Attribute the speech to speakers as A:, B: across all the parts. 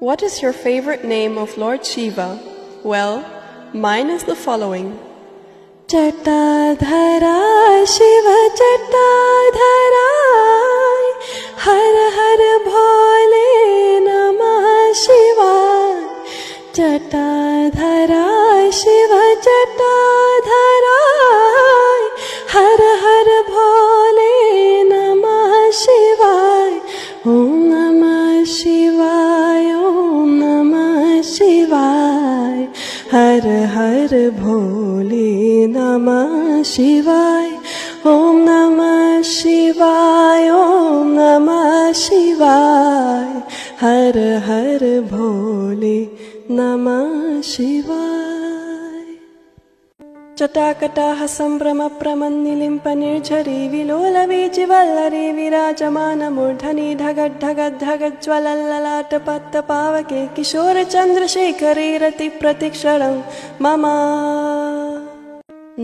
A: What is your favorite name of Lord Shiva? Well, mine is the following.
B: Chattadhara Shiva Chattadhara Har Har Bhole Namah Shiva Chattadhara Shiva Chattadhara हर हर भोले नमः शिवाय। ॐ नमः शिवाय ॐ नमः शिवाय। हर हर भोले नमः शिवाय। चटाकटाः सम्भ्रमप्रमन्निलिम्पनिर्झरी विलोलवीचिवल्लरी विराजमानमूर्धनि ढगड्ढगद्धगज्ज्वलल्ललाटपत्तपावके किशोरचन्द्रशेखरे रतिप्रतिक्षणं मम।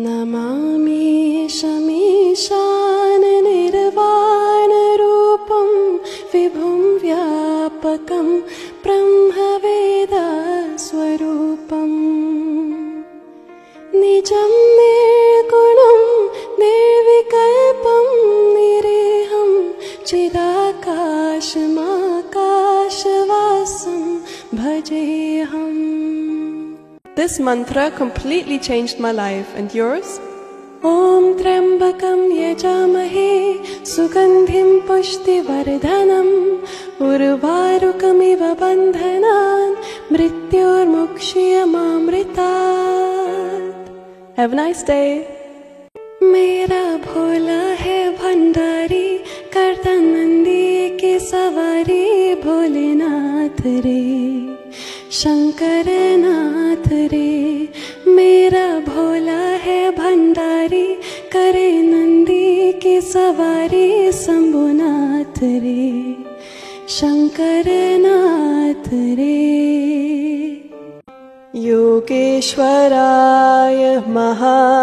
B: नमामि शमीशाननिर्वाणरूपं विभुं व्यापकं ब्रह्मवेदस्वरूपम् भजेऽहम्
A: This mantra completely changed my life, and yours?
B: ॐ त्र्यम्बकं यजामहे सुगन्धिं पुष्टिवर्धनम् उर्वारुकमिव बन्धनान् मृत्योर्मुक्ष्यमामृतात्
A: Have a nice day.
B: मेरा भोला सवारी भोलेनाथ रे शंकर नाथ रे, मेरा भोला है भंडारी, करे नंदी की सवारी शंभुनाथ रे शंकर नाथ रे। योगेश्वराय महादेवाय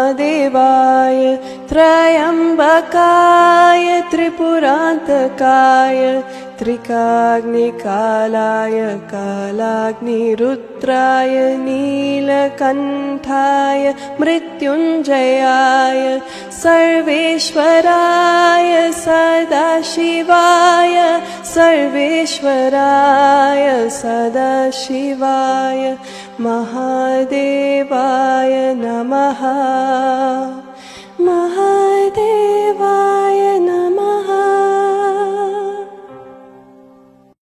B: त्रयम्बकाय त्रिपुरान्तकाय त्रिकाग्निकालाय कालाग्निरुद्राय नीलकण्ठाय मृत्युञ्जयाय सर्वेश्वराय सदाशिवाय सर्वेश्वराय सदाशिवाय महादेवाय नमः